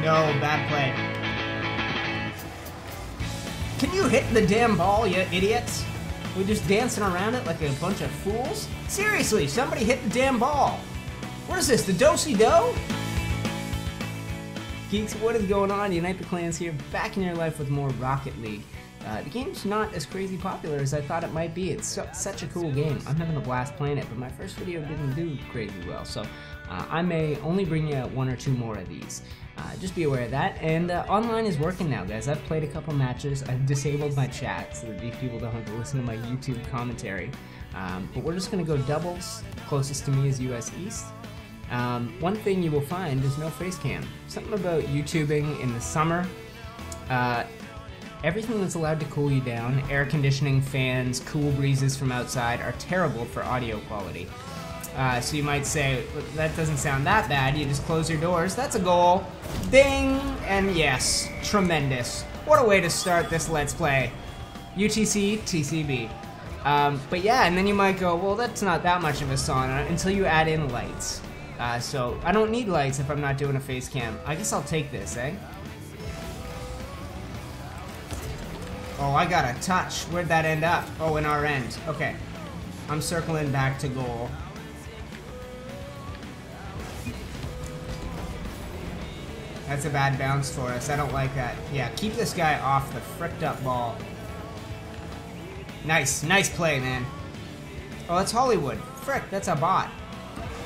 No, bad play. Can you hit the damn ball, you idiots? We're just dancing around it like a bunch of fools? Seriously, somebody hit the damn ball. What is this, the do-si-do? Geeks, what is going on? Unite the Clans here, back in your life with more Rocket League. Uh, the game's not as crazy popular as I thought it might be. It's such a cool game. I'm having a blast playing it, but my first video didn't do crazy well, so uh, I may only bring you one or two more of these. Uh, just be aware of that. And uh, online is working now, guys. I've played a couple matches. I've disabled my chat so that these people don't have to listen to my YouTube commentary. Um, but we're just going to go doubles. Closest to me is US East. Um, one thing you will find is no face cam. Something about YouTubing in the summer. Uh, everything that's allowed to cool you down, air conditioning, fans, cool breezes from outside, are terrible for audio quality. Uh, so you might say, that doesn't sound that bad, you just close your doors, that's a goal. Ding! And yes, tremendous. What a way to start this Let's Play. UTC, TCB. Um, but yeah, and then you might go, well, that's not that much of a sauna until you add in lights. Uh, so I don't need lights if I'm not doing a face cam. I guess I'll take this, eh? Oh, I got a touch. Where'd that end up? Oh, in our end. Okay. I'm circling back to goal. That's a bad bounce for us. I don't like that. Yeah, keep this guy off the fricked up ball. Nice. Nice play, man. Oh, that's Hollywood. Frick, that's a bot.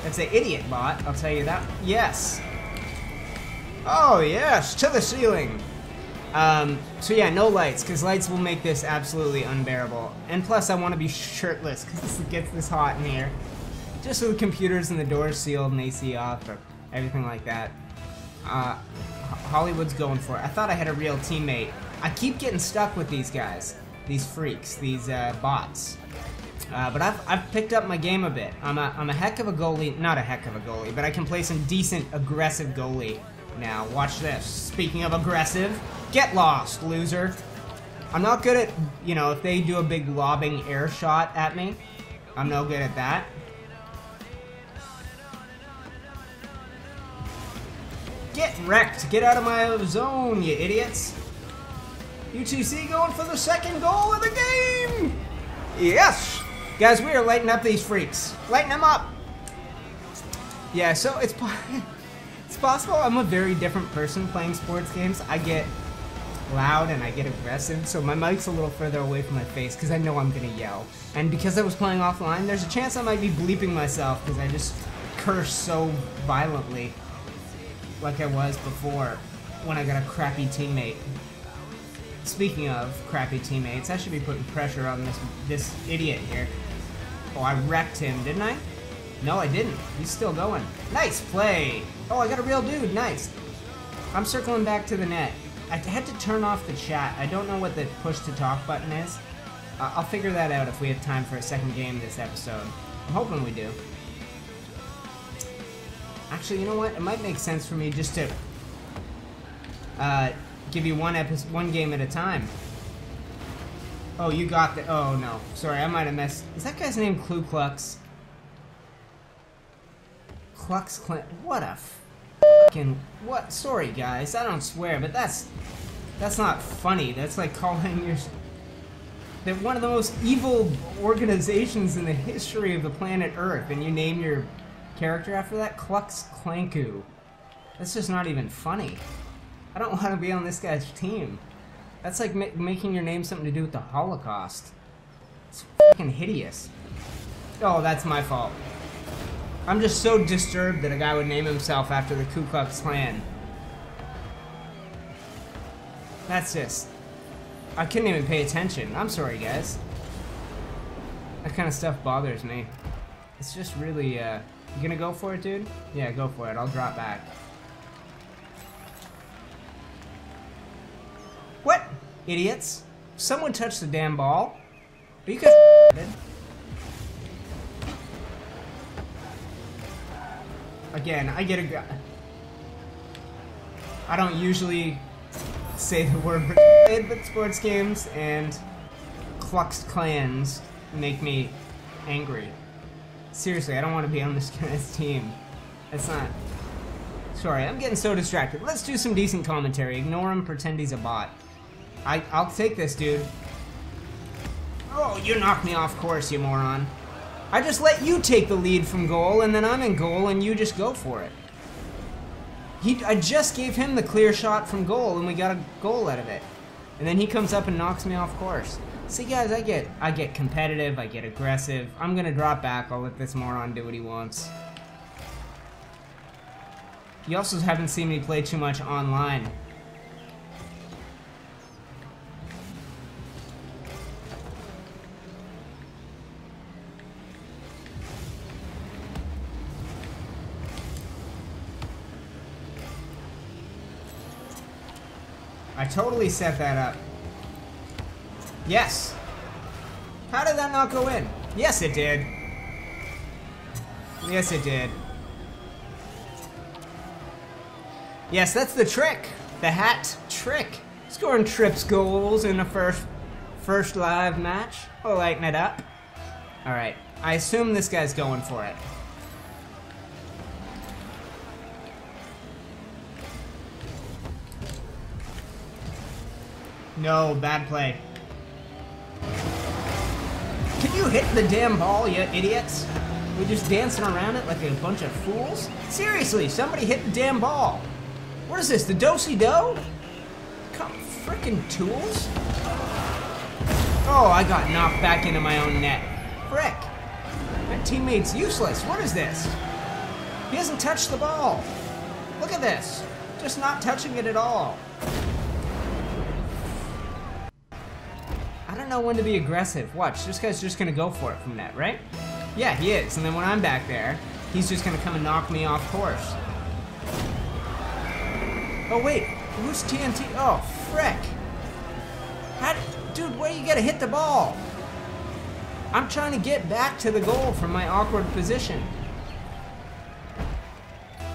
That's an idiot bot, I'll tell you that. Yes. Oh, yes, to the ceiling. Um, so yeah, no lights, because lights will make this absolutely unbearable. And plus, I want to be shirtless, because it gets this hot in here. Just so the computers and the doors sealed and AC off, or everything like that. Uh, Hollywood's going for it. I thought I had a real teammate. I keep getting stuck with these guys. These freaks, these uh, bots. Uh, but I've, I've picked up my game a bit. I'm a, I'm a heck of a goalie. Not a heck of a goalie, but I can play some decent, aggressive goalie now. Watch this. Speaking of aggressive, get lost, loser. I'm not good at, you know, if they do a big lobbing air shot at me, I'm no good at that. Get wrecked. Get out of my zone, you idiots. UTC going for the second goal of the game. Yes. Guys, we are lighting up these freaks. Lighten them up. Yeah, so it's it's possible I'm a very different person playing sports games. I get loud and I get aggressive, so my mic's a little further away from my face because I know I'm gonna yell. And because I was playing offline, there's a chance I might be bleeping myself because I just curse so violently like I was before when I got a crappy teammate. Speaking of crappy teammates, I should be putting pressure on this this idiot here. Oh, I wrecked him, didn't I? No, I didn't. He's still going. Nice play. Oh, I got a real dude. Nice. I'm circling back to the net. I had to turn off the chat. I don't know what the push to talk button is. Uh, I'll figure that out if we have time for a second game this episode. I'm hoping we do. Actually, you know what? It might make sense for me just to uh, give you one episode, one game at a time. Oh, you got the. Oh no, sorry, I might have messed. Is that guy's name Ku Klux? Klux Klan. What a fucking what? Sorry, guys, I don't swear, but that's that's not funny. That's like calling your. They're one of the most evil organizations in the history of the planet Earth, and you name your character after that? Klux Klanku. That's just not even funny. I don't want to be on this guy's team. That's like ma making your name something to do with the Holocaust. It's fucking hideous. Oh, that's my fault. I'm just so disturbed that a guy would name himself after the Ku Klux Klan. That's just... I couldn't even pay attention. I'm sorry, guys. That kind of stuff bothers me. It's just really, uh... You gonna go for it, dude? Yeah, go for it. I'll drop back. What? Idiots. Someone touched the damn ball. Are you guys Again, I get a... I don't usually say the word but sports games and Klux Klans make me angry. Seriously, I don't want to be on this guy's team. That's not... Sorry, I'm getting so distracted. Let's do some decent commentary. Ignore him, pretend he's a bot. I, I'll take this, dude. Oh, you knocked me off course, you moron. I just let you take the lead from goal, and then I'm in goal, and you just go for it. He, I just gave him the clear shot from goal, and we got a goal out of it. And then he comes up and knocks me off course. See, guys, I get, I get competitive, I get aggressive. I'm gonna drop back. I'll let this moron do what he wants. You also haven't seen me play too much online. Totally set that up. Yes! How did that not go in? Yes, it did. Yes, it did. Yes, that's the trick. The hat trick. Scoring trips goals in the first first live match. We'll lighten it up. Alright. I assume this guy's going for it. No, bad play. Can you hit the damn ball, you idiots? We're just dancing around it like a bunch of fools? Seriously, somebody hit the damn ball. What is this, the do-si-do? Come frickin' tools. Oh, I got knocked back into my own net. Frick. My teammate's useless. What is this? He hasn't touched the ball. Look at this. Just not touching it at all. Don't know when to be aggressive. Watch, this guy's just gonna go for it from that, right? Yeah, he is. And then when I'm back there, he's just gonna come and knock me off course. Oh wait, who's TNT? Oh, frick. How, dude, where you gotta hit the ball? I'm trying to get back to the goal from my awkward position.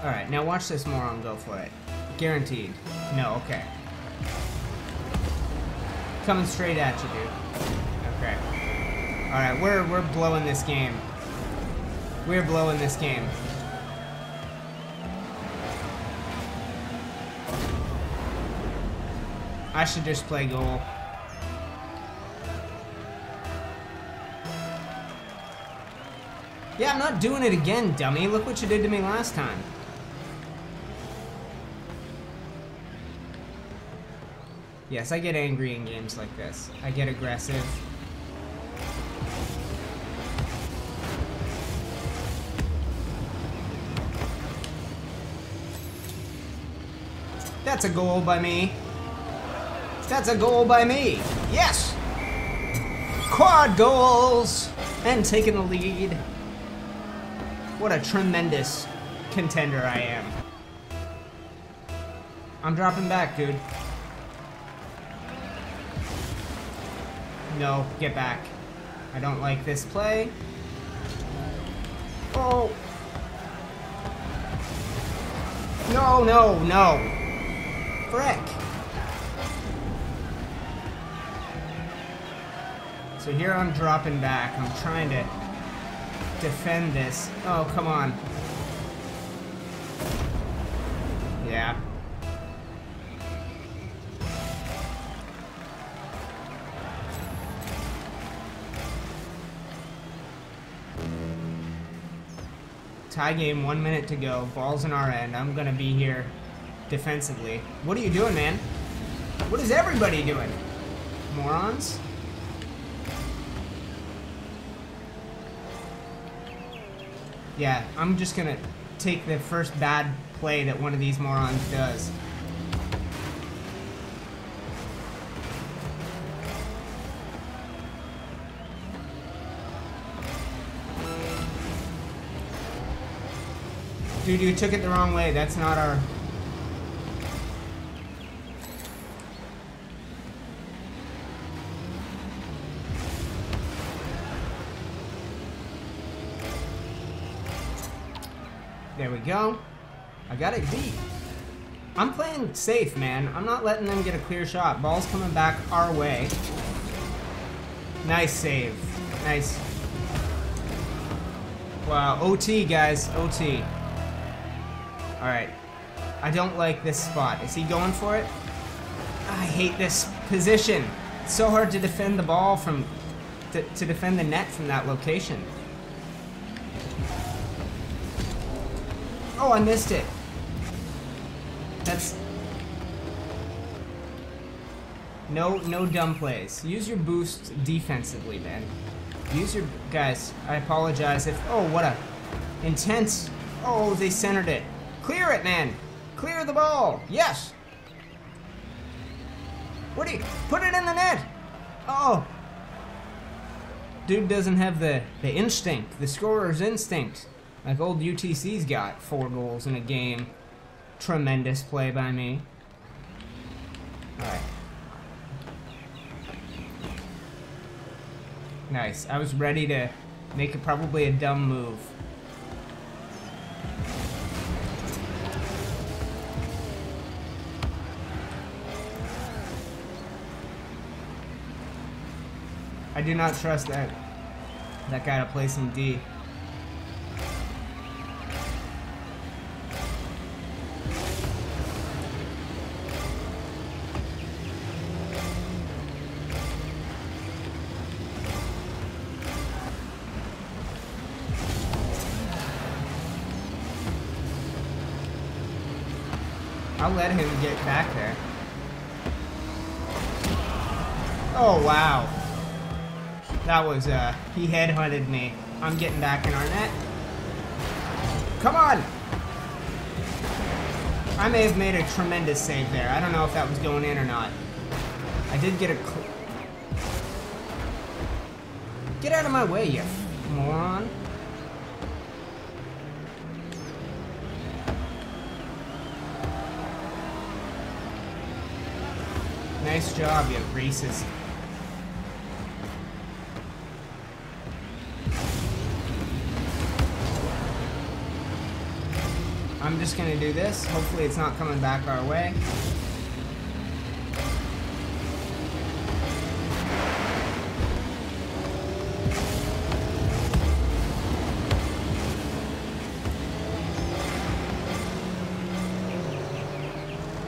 Alright, now watch this moron go for it. Guaranteed. No, okay. Coming straight at you, dude. Okay. Alright, we're, we're blowing this game. We're blowing this game. I should just play goal. Yeah, I'm not doing it again, dummy. Look what you did to me last time. Yes, I get angry in games like this. I get aggressive. That's a goal by me. That's a goal by me. Yes! Quad goals! And taking the lead. What a tremendous contender I am. I'm dropping back, dude. No, get back. I don't like this play. Oh! No, no, no! Frick! So here I'm dropping back. I'm trying to defend this. Oh, come on. Yeah. Tie game, one minute to go. Ball's in our end. I'm gonna be here defensively. What are you doing, man? What is everybody doing? Morons? Yeah, I'm just gonna take the first bad play that one of these morons does. Dude, you took it the wrong way. That's not our... There we go. I got it deep. I'm playing safe, man. I'm not letting them get a clear shot. Ball's coming back our way. Nice save. Nice. Wow, OT, guys. OT. Alright. I don't like this spot. Is he going for it? I hate this position. It's so hard to defend the ball from, to, to defend the net from that location. Oh, I missed it. That's... No, no dumb plays. Use your boost defensively, man. Use your... Guys, I apologize if... Oh, what a intense... Oh, they centered it. Clear it, man. Clear the ball. Yes. What do you... Put it in the net. Oh. Dude doesn't have the, the instinct, the scorer's instinct. Like old UTC's got four goals in a game. Tremendous play by me. Alright. Nice. I was ready to make it probably a dumb move. I do not trust that that guy to play some D. I'll let him get back there. Oh, wow. That was, uh, he headhunted me. I'm getting back in our net. Come on! I may have made a tremendous save there. I don't know if that was going in or not. I did get a... Get out of my way, you moron. Nice job, you racist. I'm just gonna do this. Hopefully it's not coming back our way.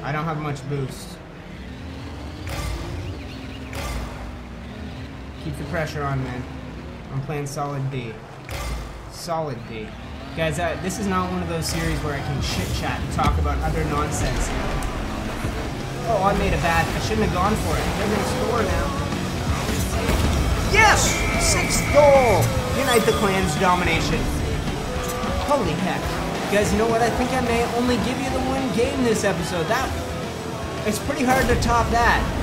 I don't have much boost. Keep the pressure on, man. I'm playing solid D. Solid D. Guys, uh, this is not one of those series where I can chit-chat and talk about other nonsense. Oh, I made a bad... I shouldn't have gone for it. They're going to score now. Yes! Sixth goal! Unite the Clan's domination. Holy heck. You guys you know what? I think I may only give you the one game this episode. That... It's pretty hard to top that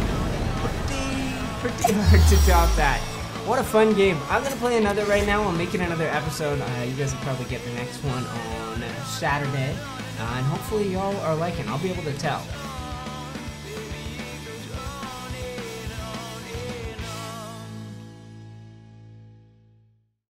pretty hard to top that. What a fun game. I'm going to play another right now. I'm making another episode. Uh, you guys will probably get the next one on Saturday. Uh, and hopefully y'all are liking I'll be able to tell.